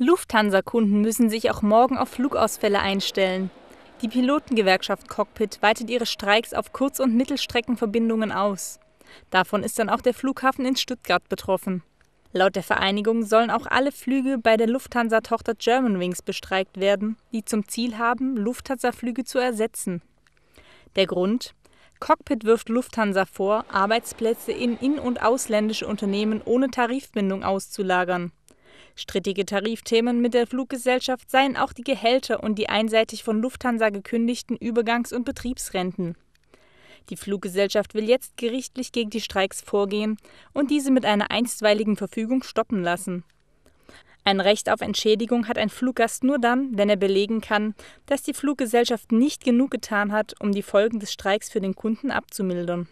Lufthansa-Kunden müssen sich auch morgen auf Flugausfälle einstellen. Die Pilotengewerkschaft Cockpit weitet ihre Streiks auf Kurz- und Mittelstreckenverbindungen aus. Davon ist dann auch der Flughafen in Stuttgart betroffen. Laut der Vereinigung sollen auch alle Flüge bei der Lufthansa-Tochter Germanwings bestreikt werden, die zum Ziel haben, Lufthansa-Flüge zu ersetzen. Der Grund? Cockpit wirft Lufthansa vor, Arbeitsplätze in in- und ausländische Unternehmen ohne Tarifbindung auszulagern. Strittige Tarifthemen mit der Fluggesellschaft seien auch die Gehälter und die einseitig von Lufthansa gekündigten Übergangs- und Betriebsrenten. Die Fluggesellschaft will jetzt gerichtlich gegen die Streiks vorgehen und diese mit einer einstweiligen Verfügung stoppen lassen. Ein Recht auf Entschädigung hat ein Fluggast nur dann, wenn er belegen kann, dass die Fluggesellschaft nicht genug getan hat, um die Folgen des Streiks für den Kunden abzumildern